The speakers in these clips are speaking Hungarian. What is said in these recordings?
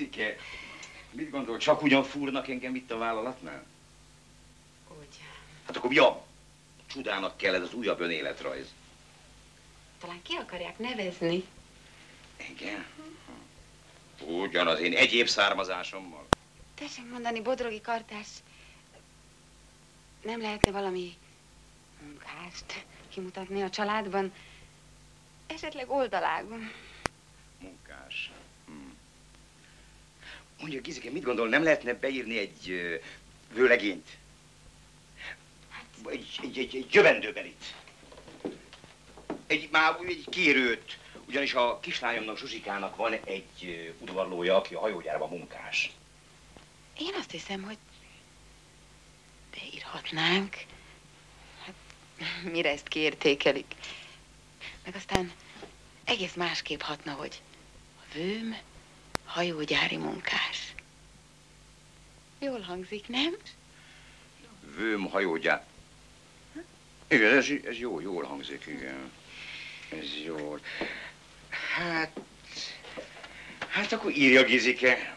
Gizike, mit gondol, csak ugyan fúrnak engem itt a vállalatnál? Úgy. Hát akkor ja, csodának kell ez az újabb önéletrajz. Talán ki akarják nevezni. Igen? Ugyanaz én egyéb származásommal. Tessék mondani, Bodrogi kartás, nem lehetne valami munkást kimutatni a családban? Esetleg oldalágon. Munkás. Mondja, Gizike, mit gondol, nem lehetne beírni egy ö, vőlegényt? Egy, egy, egy, egy jövendőbelit. Egy, már egy kérőt. Ugyanis a kislányomnak, Zsuzsikának van egy ö, udvarlója, aki a hajógyárban munkás. Én azt hiszem, hogy beírhatnánk. Hát, mire ezt kiértékelik? Meg aztán egész másképp hatna, hogy a vőm hajógyári munkás. Jól hangzik, nem? Vőm hajógyár. Igen, ez, ez jó, jól hangzik, igen. Ez jól. Hát, hát akkor írja Gizike.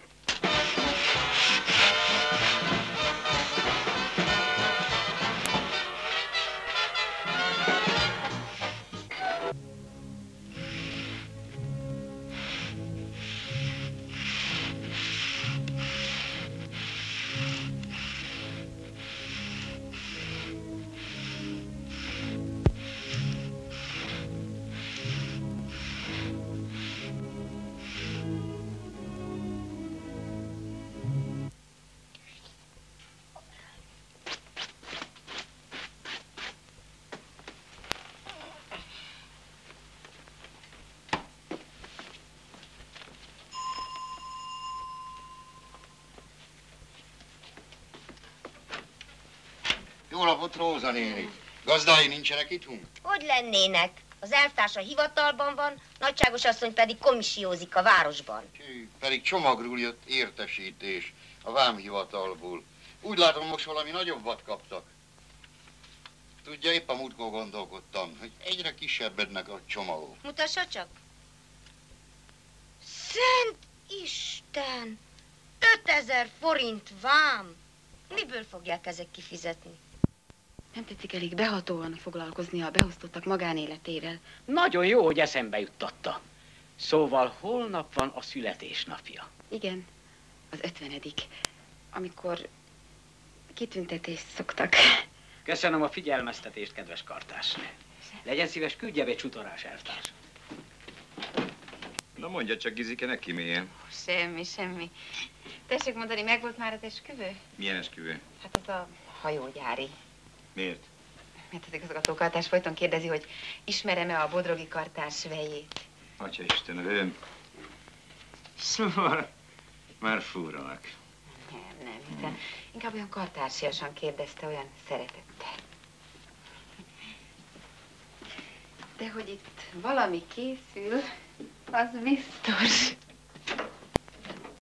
Jó napot, Róza néni. Gazdái nincsenek itthunk? Hogy lennének? Az elvtársa hivatalban van, nagyságos asszony pedig komissiózik a városban. Hű, Pedig csomagról jött értesítés a vámhivatalból. Úgy látom, most valami nagyobbat kaptak. Tudja, épp a múltkor gondolkodtam, hogy egyre kisebbednek a csomagok. Mutassa csak. Szent Isten! 5000 forint vám! Miből fogják ezek kifizetni? Nem tetszik elég behatóan foglalkozni a beosztottak magánéletével. Nagyon jó, hogy eszembe juttatta. Szóval holnap van a születésnapja. Igen, az ötvenedik, amikor kitüntetést szoktak. Köszönöm a figyelmeztetést, kedves kartásnő. Legyen szíves, küldje be egy csutorás elvtárs. Na mondja csak, Gizike, neki milyen? Semmi, semmi. Tessék mondani, meg volt már az esküvő? Milyen esküvő? Hát az a hajógyári. Miért? Mert az igazgatókartás folyton kérdezi, hogy ismerem-e a bodrogi kartás vejét. Atya Isten, hőm. Szóval már fúranak. Nem, nem, hiszen inkább olyan kartársiasan kérdezte, olyan szeretettel. De hogy itt valami készül, az biztos.